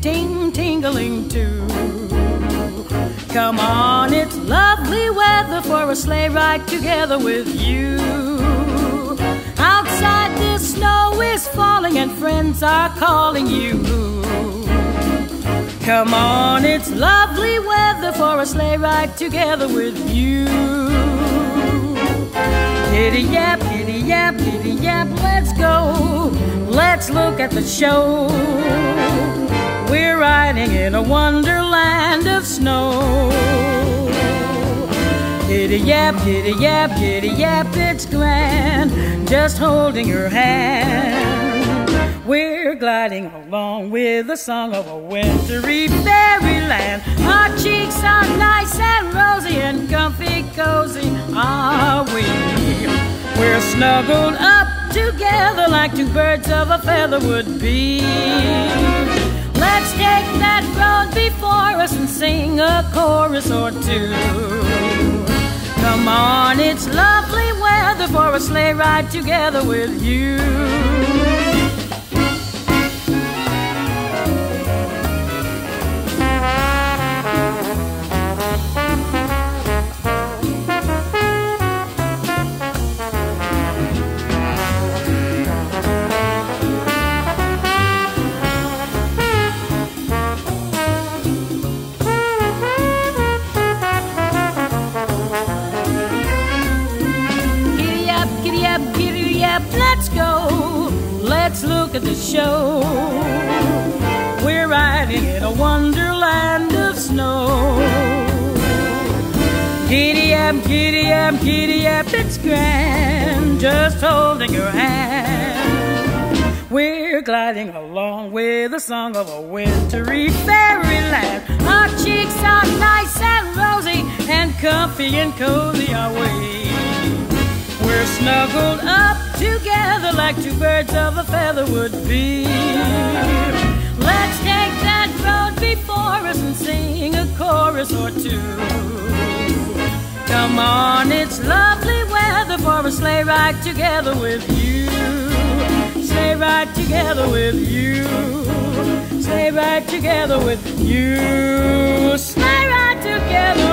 ting ting tingling too. Come on, it's lovely weather for a sleigh ride together with you. Outside the snow is falling and friends are calling you. Come on, it's lovely weather for a sleigh ride together with you. Giddy yap, giddy yap, giddy yap, let's go. Let's look at the show. We're riding in a wonderland of snow. Giddy yap, giddy yap, giddy yap, it's grand. Just holding your hand. We're gliding along with the song of a wintry fairyland. Our cheeks are nice and rosy and comfy cozy, are we? We're snuggled up together like two birds of a feather would be. Let's take that road before us and sing a chorus or two. Come on, it's lovely weather for a sleigh ride together with you. At the show. We're riding in a wonderland of snow. Giddy up, giddy up, giddy up, it's grand. Just holding your hand. We're gliding along with the song of a wintry fairyland. Our cheeks are nice and rosy and comfy and cozy are we. We're snuggled up together like two birds of a feather would be. Let's take that road before us and sing a chorus or two. Come on, it's lovely weather for a sleigh ride together with you. Sleigh ride together with you. Sleigh ride together with you. Sleigh ride together.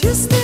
Just me